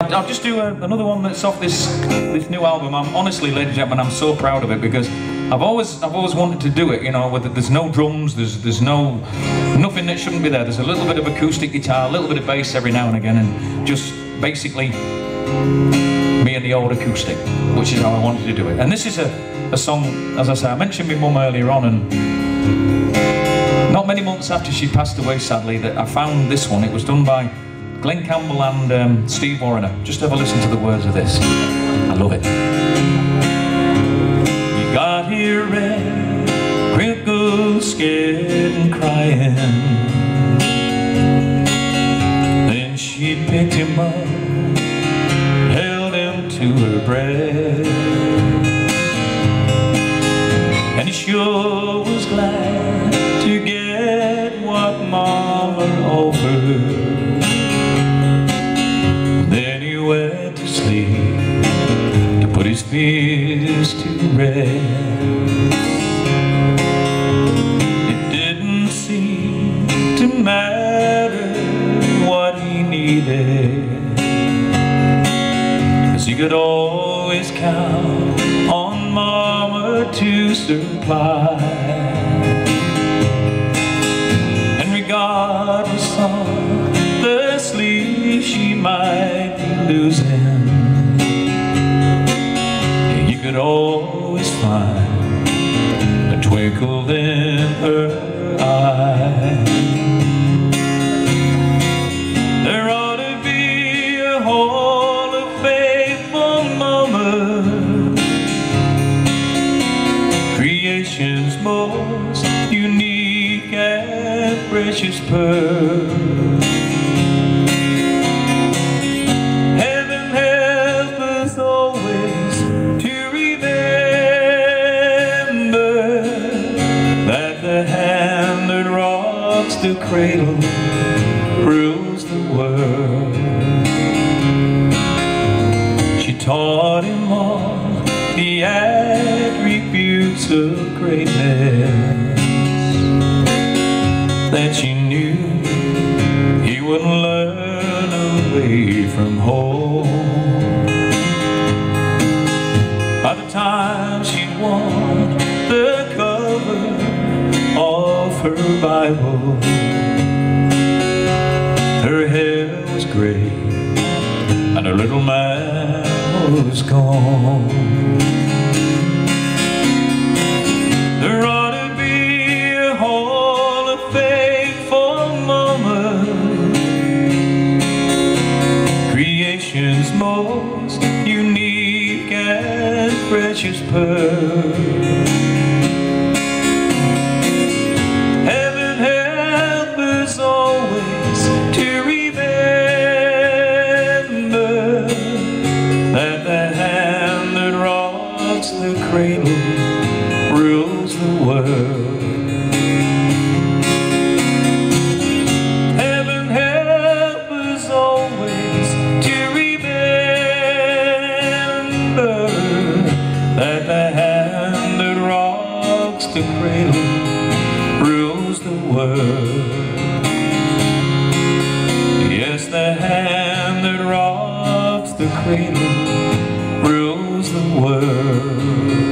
I'll just do a, another one that's off this this new album. I'm honestly, ladies and gentlemen, I'm so proud of it because I've always I've always wanted to do it. You know, with there's no drums, there's there's no nothing that shouldn't be there. There's a little bit of acoustic guitar, a little bit of bass every now and again, and just basically me and the old acoustic, which is how I wanted to do it. And this is a, a song, as I say, I mentioned my mum earlier on, and not many months after she passed away, sadly, that I found this one. It was done by Glen Campbell and um, Steve Wariner. Just have a listen to the words of this. I love it. You got here red, crinkled, scared and crying. Then she picked him up, held him to her breast. And he sure was glad fears to rest. It didn't seem to matter what he needed, cause he could always count on Mama to supply. And regardless of the sleep she might always find a twinkle in her eye. There ought to be a hall of faithful mama, creation's most unique and precious pearl. The cradle rules the world. She taught him all the attributes of greatness that she knew he wouldn't learn away from home. By the time she'd won the cover of her Bible was gone. There ought to be a hall of faithful mama Creation's most unique and precious pearl the cradle rules the world. Heaven help us always to remember that the hand that rocks the cradle rules the world. Yes, the hand that rocks the cradle the world.